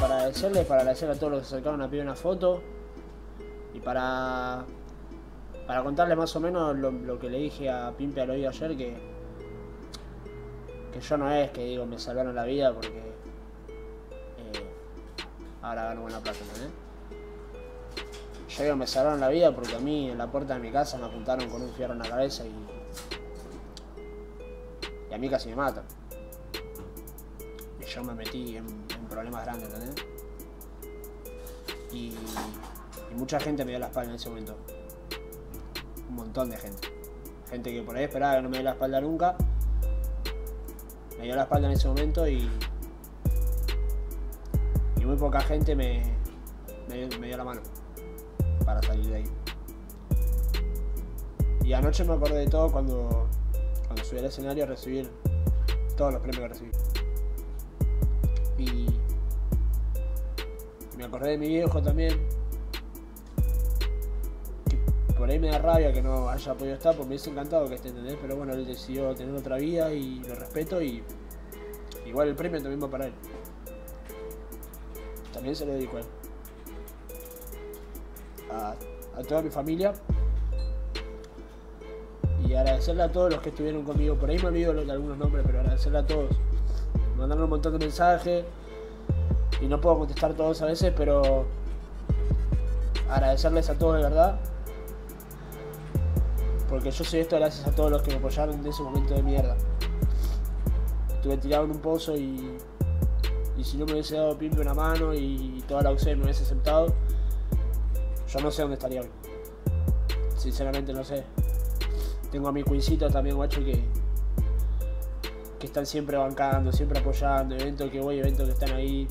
Para agradecerle, para agradecer a todos los que se acercaron a pedir una foto. Y para para contarle más o menos lo, que le dije a Pimpe al oído ayer que que yo no es que digo me salvaron la vida porque eh, ahora gano buena plata, ¿entendés? Yo digo me salvaron la vida porque a mí en la puerta de mi casa me apuntaron con un fierro en la cabeza y y a mí casi me matan. Y yo me metí en, en problemas grandes, ¿entendés? Y, y mucha gente me dio la espalda en ese momento. Un montón de gente. Gente que por ahí esperaba que no me dio la espalda nunca. Me dio la espalda en ese momento y. Y muy poca gente me, me, me dio la mano para salir de ahí. Y anoche me acordé de todo cuando, cuando subí al escenario a recibir todos los premios que recibí. Y me acordé de mi viejo también. Por ahí me da rabia que no haya podido estar, porque me hubiese encantado que esté, ¿entendés? Pero bueno, él decidió tener otra vida y lo respeto y igual el premio también va para él. También se lo dedico a él. A, toda mi familia. Y agradecerle a todos los que estuvieron conmigo. Por ahí me olvido de algunos nombres, pero agradecerle a todos. Mandarme un montón de mensajes y no puedo contestar todos a veces, pero agradecerles a todos de verdad. Porque yo soy esto gracias a todos los que me apoyaron en ese momento de mierda. Estuve tirado en un pozo y, y si no me hubiese dado Pimpe una mano y toda la UC me hubiese aceptado, yo no sé dónde estaría. Sinceramente no sé. Tengo a mi cuincito también, guacho, que, que están siempre bancando, siempre apoyando, eventos que voy, eventos que están ahí,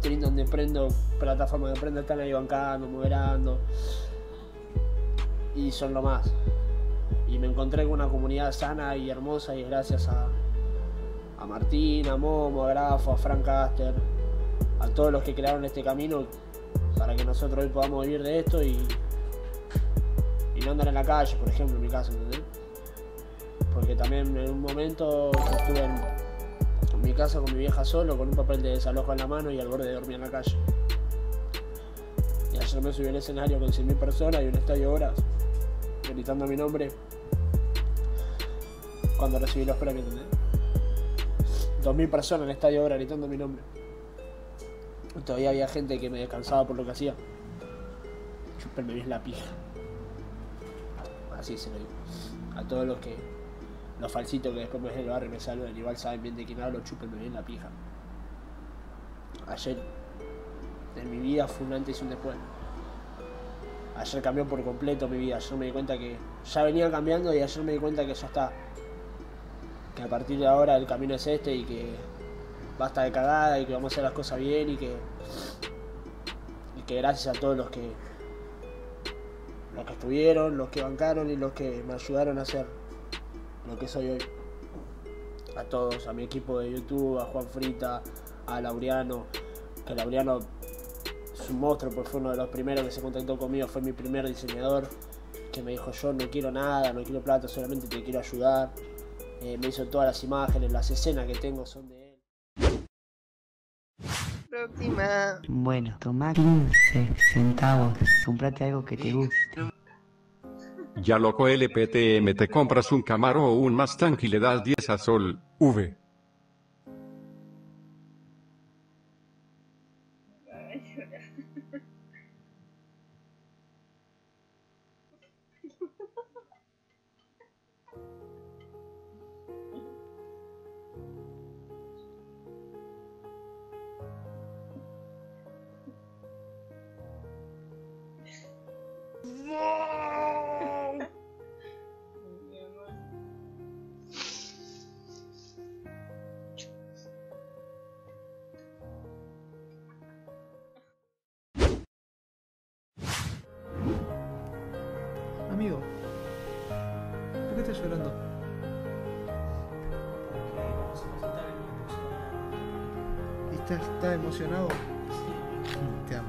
stream donde prendo, plataformas de prendo están ahí bancando, moderando, y son lo más. Y me encontré con una comunidad sana y hermosa y gracias a, a Martín, a Momo, a Grafo, a Frank Caster, a todos los que crearon este camino para que nosotros hoy podamos vivir de esto y, y no andar en la calle, por ejemplo, en mi caso, ¿entendés? Porque también en un momento estuve en mi casa con mi vieja solo, con un papel de desalojo en la mano y al borde de dormir en la calle. Me subí al escenario con 100.000 personas y un estadio horas, gritando mi nombre cuando recibí los premios, ¿entendés? 2.000 personas en el estadio de horas gritando mi nombre. Todavía había gente que me descansaba por lo que hacía. Chúpenme bien la pija. Así se lo digo. A todos los que. Los falsitos que después me ven en el barrio me saludan, igual saben bien de quién hablo, chúpenme bien la pija. Ayer, en mi vida fue un antes y un después. Ayer cambió por completo mi vida. Ayer me di cuenta que ya venía cambiando y ayer me di cuenta que ya está. Que a partir de ahora el camino es este y que basta de cagada y que vamos a hacer las cosas bien y que. Y que gracias a todos los que. Los que estuvieron, los que bancaron y los que me ayudaron a hacer lo que soy hoy. A todos, a mi equipo de YouTube, a Juan Frita, a Laureano, que Laureano es un monstruo porque fue uno de los primeros que se contactó conmigo, fue mi primer diseñador, que me dijo yo no quiero nada, no quiero plata, solamente te quiero ayudar. Eh, me hizo todas las imágenes, las escenas que tengo son de él. Próxima. Bueno, toma 15 centavos. Comprate algo que te guste. Ya loco LPTM te compras un Camaro o un Mustang y le das 10 a Sol, V. estás emocionado? Te amo.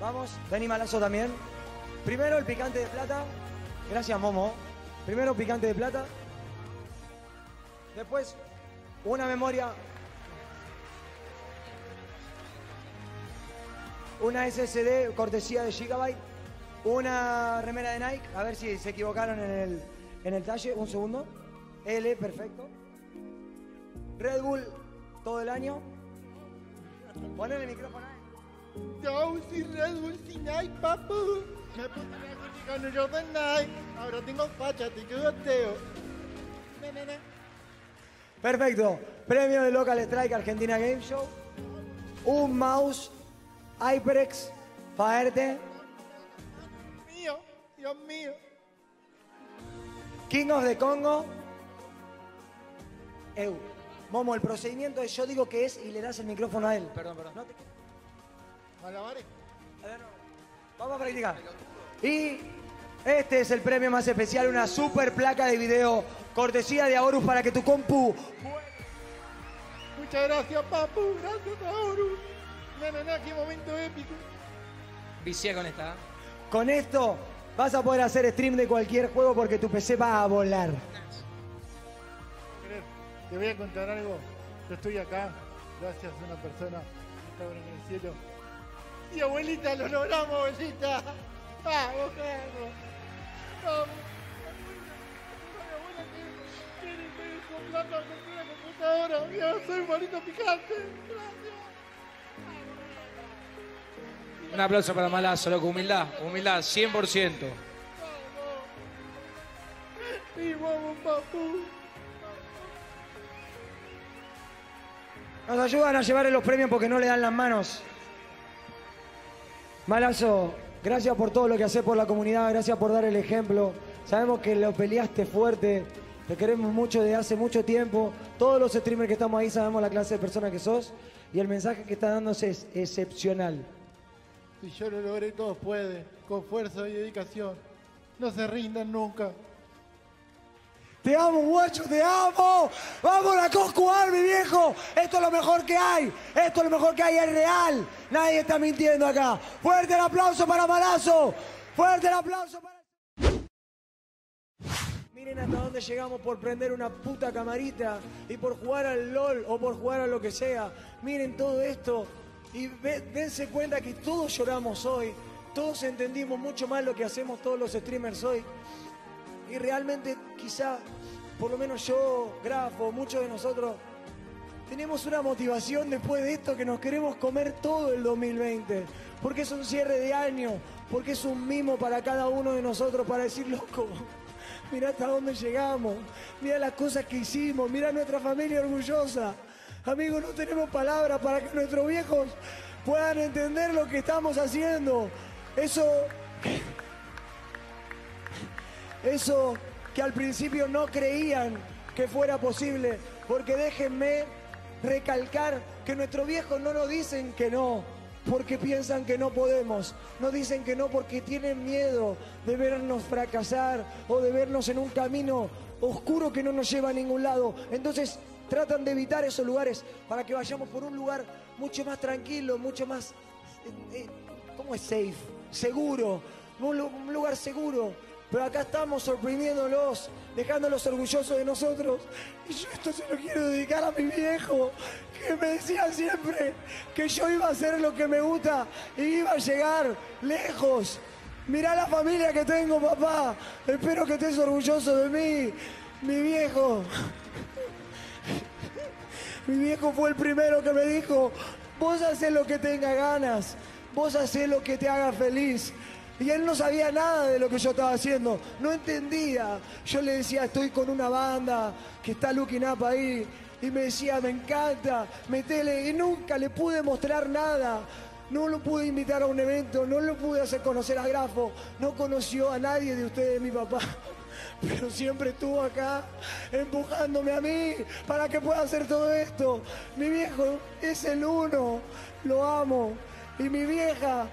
Vamos, Dani Malazo también. Primero el picante de plata. Gracias, Momo. Primero picante de plata. Después, una memoria. Una SSD cortesía de Gigabyte. Una remera de Nike. A ver si se equivocaron en el, en el talle. Un segundo. L, perfecto. Red Bull todo el año. Poner el micrófono ahí. Yo sin Red Bull, sin Nike, papu. Me puse la con yo de Nike. Ahora tengo facha, te quedo teo. Ne, ne, ne. Perfecto. Premio de Local Strike Argentina Game Show. Un mouse HyperX Faerte. Mío, Dios mío. King of the Congo. Eu. Momo, el procedimiento es yo digo que es y le das el micrófono a él. Perdón, perdón. No te- Malabares. A ver. Vamos a practicar. Y este es el premio más especial, una super placa de video cortesía de Aorus para que tu compu Muchas gracias, papu. Gracias, Aurus. Ne, ne, ne, qué momento épico. Vicié con esta. ¿eh? Con esto vas a poder hacer stream de cualquier juego porque tu PC va a volar. Querer, Te voy a contar algo. Yo estoy acá gracias a una persona que está en el cielo. Y abuelita, lo logramos, abuelita. Vamos, perro. Vamos. Mi abuela que quiere ir con plata a comprar la computadora. Soy un bonito picante. Gracias. Un aplauso para Malazo, loco. Humildad, humildad, 100%. Y vamos, papu. Nos ayudan a llevar los premios porque no le dan las manos. Malazo, gracias por todo lo que haces por la comunidad, gracias por dar el ejemplo. Sabemos que lo peleaste fuerte, te queremos mucho desde hace mucho tiempo. Todos los streamers que estamos ahí sabemos la clase de persona que sos y el mensaje que estás dando es excepcional. Si yo lo logré, todos pueden. Con fuerza y dedicación. No se rindan nunca. Te amo, guacho, te amo. Vamos a Coscu Army, viejo. Esto es lo mejor que hay. Esto es lo mejor que hay, es real. Nadie está mintiendo acá. Fuerte el aplauso para Malazo. Fuerte el aplauso para... Miren hasta dónde llegamos por prender una puta camarita y por jugar al LOL o por jugar a lo que sea. Miren todo esto y dense cuenta que todos lloramos hoy. Todos entendimos mucho más lo que hacemos todos los streamers hoy. Y realmente quizá, por lo menos yo, Grafo, muchos de nosotros, tenemos una motivación después de esto que nos queremos comer todo el 2020. Porque es un cierre de año, porque es un mimo para cada uno de nosotros para decir, loco, mira hasta dónde llegamos, mira las cosas que hicimos, mira nuestra familia orgullosa. Amigos, no tenemos palabras para que nuestros viejos puedan entender lo que estamos haciendo. Eso eso que al principio no creían que fuera posible, porque déjenme recalcar que nuestros viejos no nos dicen que no, porque piensan que no podemos, nos dicen que no porque tienen miedo de vernos fracasar o de vernos en un camino oscuro que no nos lleva a ningún lado. Entonces tratan de evitar esos lugares para que vayamos por un lugar mucho más tranquilo, mucho más, eh, eh, ¿cómo es safe? Seguro, un lu- un lugar seguro. Pero acá estamos sorprendiéndolos, dejándolos orgullosos de nosotros. Y yo esto se lo quiero dedicar a mi viejo, que me decía siempre que yo iba a hacer lo que me gusta y iba a llegar lejos. Mirá la familia que tengo, papá. Espero que estés orgulloso de mí, mi viejo. Mi viejo fue el primero que me dijo, vos haces lo que tengas ganas, vos haces lo que te haga feliz. Y él no sabía nada de lo que yo estaba haciendo, no entendía. Yo le decía, estoy con una banda que está looking up ahí, y me decía, me encanta, metele, y nunca le pude mostrar nada. No lo pude invitar a un evento, no lo pude hacer conocer a Grafo, no conoció a nadie de ustedes, mi papá. Pero siempre estuvo acá empujándome a mí para que pueda hacer todo esto. Mi viejo es el uno, lo amo. Y mi vieja,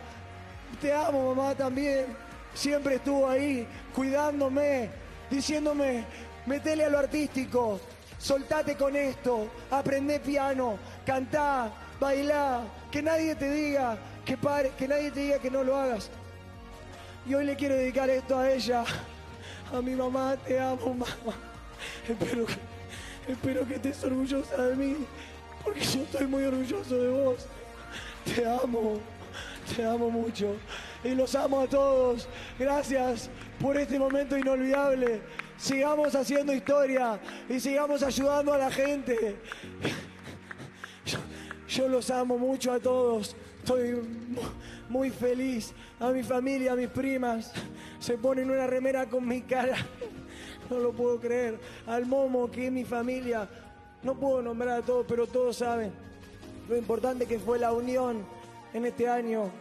te amo mamá también, siempre estuvo ahí cuidándome, diciéndome, metele a lo artístico, soltate con esto, aprende piano, cantá, bailá, que nadie te diga que pare, que nadie te diga que no lo hagas. Y hoy le quiero dedicar esto a ella, a mi mamá, te amo mamá. Espero que, espero que estés orgullosa de mí, porque yo estoy muy orgulloso de vos. Te amo, te amo mucho. Y los amo a todos. Gracias por este momento inolvidable. Sigamos haciendo historia y sigamos ayudando a la gente. Yo, los amo mucho a todos. Estoy mu- muy feliz. A mi familia, a mis primas. Se ponen una remera con mi cara. No lo puedo creer. Al Momo, que es mi familia. No puedo nombrar a todos, pero todos saben lo importante que fue la unión en este año.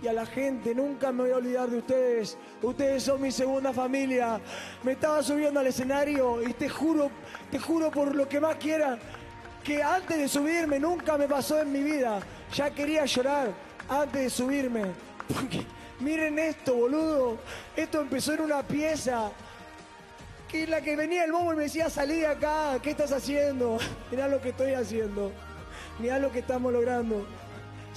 Y a la gente, nunca me voy a olvidar de ustedes. Ustedes son mi segunda familia. Me estaba subiendo al escenario y te juro, te juro por lo que más quieran, que antes de subirme nunca me pasó en mi vida. Ya quería llorar antes de subirme. Porque miren esto, boludo. Esto empezó en una pieza. Que la que venía el bobo y me decía, salí de acá, ¿qué estás haciendo? Mirá lo que estoy haciendo. Mirá lo que estamos logrando.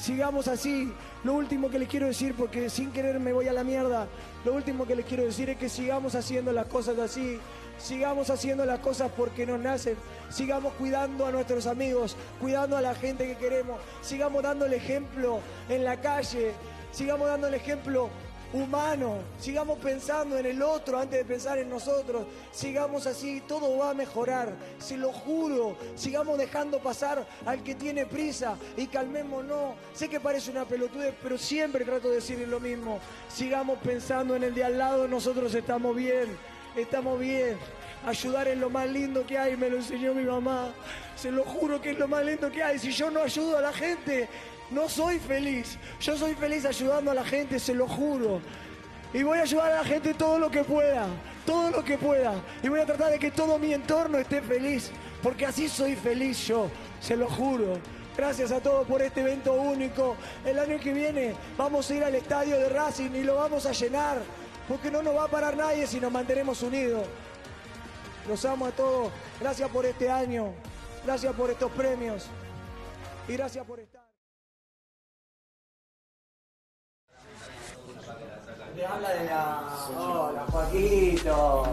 Sigamos así. Lo último que les quiero decir, porque sin querer me voy a la mierda, lo último que les quiero decir es que sigamos haciendo las cosas así. Sigamos haciendo las cosas porque nos nacen. Sigamos cuidando a nuestros amigos, cuidando a la gente que queremos. Sigamos dando el ejemplo en la calle. Sigamos dando el ejemplo humano. Sigamos pensando en el otro antes de pensar en nosotros. Sigamos así, todo va a mejorar. Se lo juro. Sigamos dejando pasar al que tiene prisa y calmémonos. Sé que parece una pelotudez, pero siempre trato de decirles lo mismo. Sigamos pensando en el de al lado, nosotros estamos bien. Estamos bien. Ayudar es lo más lindo que hay, me lo enseñó mi mamá. Se lo juro que es lo más lindo que hay. Si yo no ayudo a la gente, no soy feliz. Yo soy feliz ayudando a la gente, se lo juro. Y voy a ayudar a la gente todo lo que pueda, todo lo que pueda. Y voy a tratar de que todo mi entorno esté feliz, porque así soy feliz yo, se lo juro. Gracias a todos por este evento único. El año que viene vamos a ir al estadio de Racing y lo vamos a llenar, porque no nos va a parar nadie si nos mantenemos unidos. Los amo a todos. Gracias por este año. Gracias por estos premios. Y gracias por estar. Le habla de la. Hola, Joaquito.